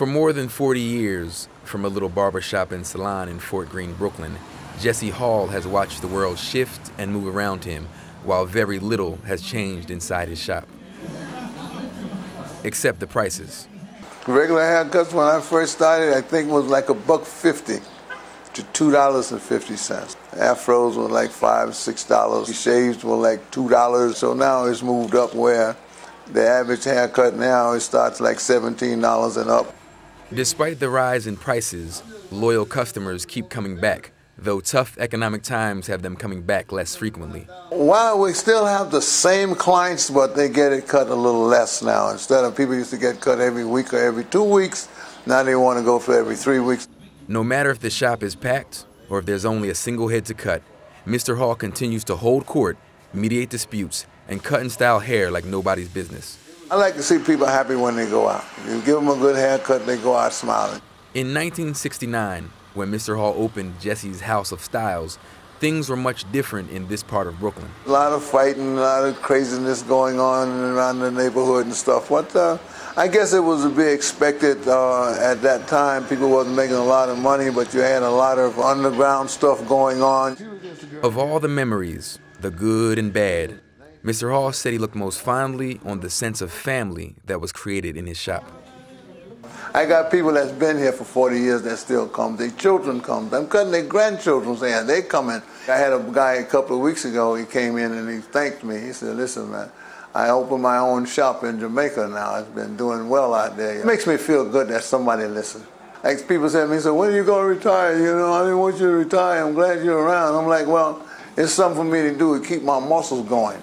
For more than 40 years, from a little barber shop and salon in Fort Greene, Brooklyn, Jessy Hall has watched the world shift and move around him while very little has changed inside his shop. Except the prices. Regular haircuts when I first started, I think was like a buck fifty to two dollars and fifty cents. Afros were like five, six dollars. Shaves were like two dollars. So now it's moved up where the average haircut now it starts like seventeen dollars and up. Despite the rise in prices, loyal customers keep coming back, though tough economic times have them coming back less frequently. While we still have the same clients, but they get it cut a little less now. Instead of people used to get cut every week or every two weeks, now they want to go for every three weeks. No matter if the shop is packed or if there's only a single head to cut, Mr. Hall continues to hold court, mediate disputes, and cut and style hair like nobody's business. I like to see people happy when they go out. You give them a good haircut, they go out smiling. In 1969, when Mr. Hall opened Jessy's House of Styles, things were much different in this part of Brooklyn. A lot of fighting, a lot of craziness going on around the neighborhood and stuff. What uh, I guess it was to be expected uh, at that time. People wasn't making a lot of money, but you had a lot of underground stuff going on. Of all the memories, the good and bad, Mr. Hall said he looked most fondly on the sense of family that was created in his shop. I got people that's been here for 40 years that still come. Their children come. I'm cutting their grandchildren's hair. They come in. I had a guy a couple of weeks ago. He came in and he thanked me. He said, listen, man, I opened my own shop in Jamaica now. It's been doing well out there. It makes me feel good that somebody listens. Like people said to me, so when are you going to retire? You know, I didn't want you to retire. I'm glad you're around. I'm like, well, it's something for me to do to keep my muscles going.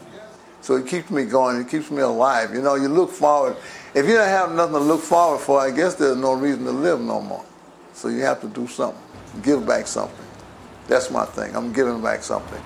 So it keeps me going. It keeps me alive. You know, you look forward. If you don't have nothing to look forward for, I guess there's no reason to live no more. So you have to do something. Give back something. That's my thing. I'm giving back something.